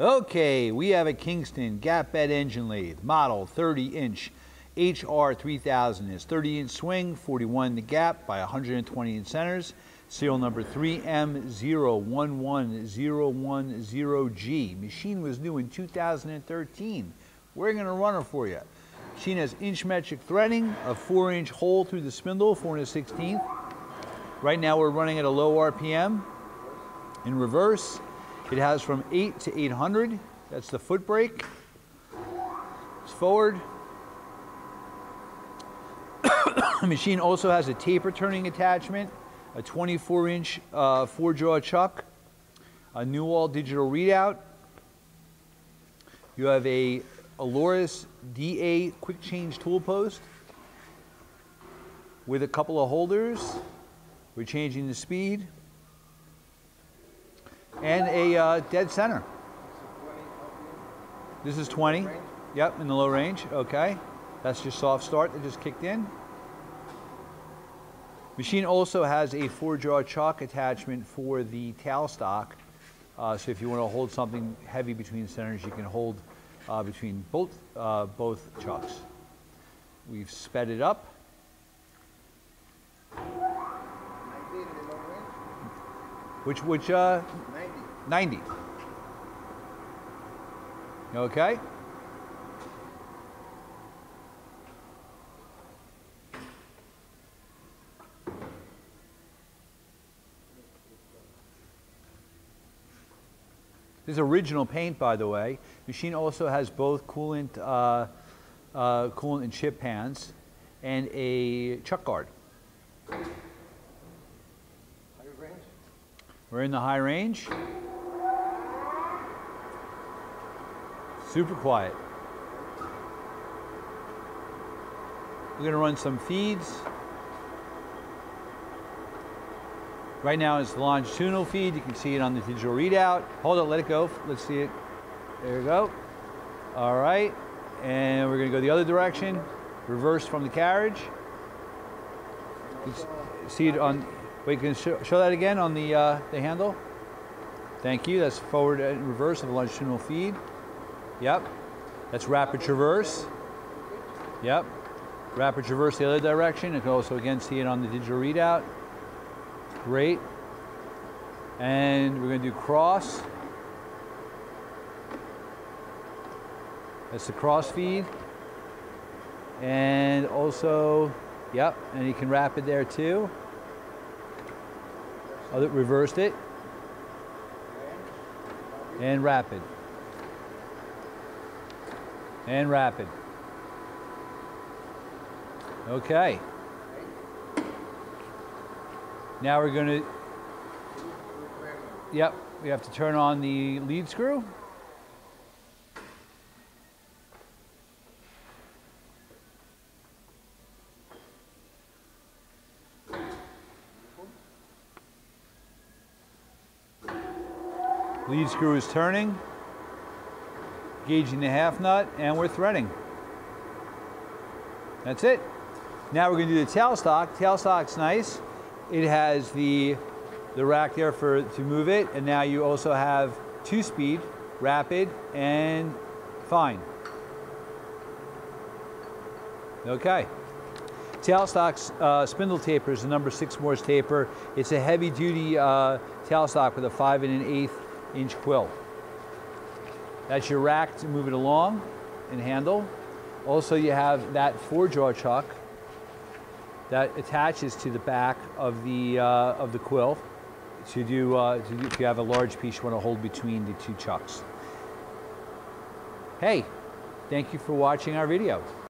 Okay, we have a Kingston gap bed engine lathe, model 30 inch HR 3000 is 30 inch swing, 41 the gap by 120 in centers. Serial number 3M011010G. Machine was new in 2013. We're gonna run her for you. Machine has inch metric threading, a four inch hole through the spindle, 4 and a 16th. Right now we're running at a low RPM. In reverse, it has from 8 to 800. That's the foot brake. It's forward. the machine also has a taper turning attachment, a 24 inch uh, four jaw chuck, a Newall digital readout. You have a Aloris DA quick change tool post with a couple of holders. We're changing the speed and a uh, dead center. This is 20. Yep, in the low range. Okay. That's your soft start that just kicked in. Machine also has a four jaw chuck attachment for the tailstock. Uh, so if you want to hold something heavy between centers, you can hold uh, between both, uh, both chucks. We've sped it up. Which, which, uh, 90. 90. Okay? This is original paint, by the way. Machine also has both coolant, uh, uh, coolant and chip pans and a chuck guard. We're in the high range. Super quiet. We're gonna run some feeds. Right now it's the longitudinal feed. You can see it on the digital readout. Hold it, let it go. Let's see it. There we go. All right. And we're gonna go the other direction. Reverse from the carriage. You can see it on, wait, can show, show that again on the, uh, the handle? Thank you. That's forward and reverse of the longitudinal feed. Yep. That's rapid traverse. Yep. Rapid traverse the other direction. You can also again see it on the digital readout. Great. And we're going to do cross. That's the cross feed. And also, yep, and you can wrap it there too. Other, reversed it. And rapid and rapid. Okay. Now we're going to, yep, we have to turn on the lead screw. Lead screw is turning gauging the half nut, and we're threading. That's it. Now we're going to do the tailstock. Tailstock's nice. It has the, the rack there for to move it, and now you also have two-speed, rapid, and fine. Okay. Tailstock's uh, spindle taper is a number six Morse taper. It's a heavy duty uh, tailstock with a five and an eighth inch quill. That's your rack to move it along and handle. Also, you have that four jaw chuck that attaches to the back of the, uh, of the quill to do, uh, to do, if you have a large piece you want to hold between the two chucks. Hey, thank you for watching our video.